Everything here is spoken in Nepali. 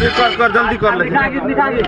अरे कर कर जल्दी कर ले